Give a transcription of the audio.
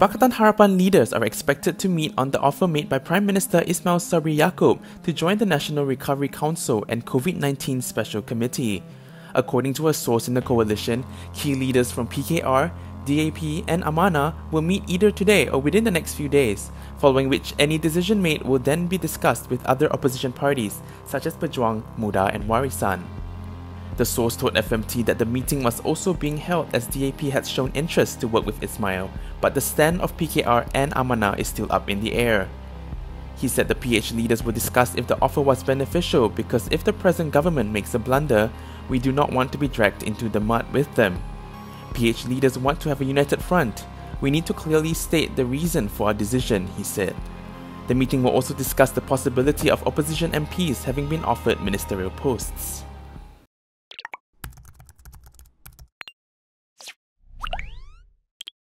Pakatan Harapan leaders are expected to meet on the offer made by Prime Minister Ismail Sabri Yaakob to join the National Recovery Council and COVID-19 Special Committee. According to a source in the coalition, key leaders from PKR, DAP and Amanah will meet either today or within the next few days, following which any decision made will then be discussed with other opposition parties such as Pejuang, Muda and Warisan. The source told FMT that the meeting was also being held as DAP had shown interest to work with Ismail, but the stand of PKR and Amanah is still up in the air. He said the PH leaders will discuss if the offer was beneficial because if the present government makes a blunder, we do not want to be dragged into the mud with them. PH leaders want to have a united front. We need to clearly state the reason for our decision, he said. The meeting will also discuss the possibility of opposition MPs having been offered ministerial posts.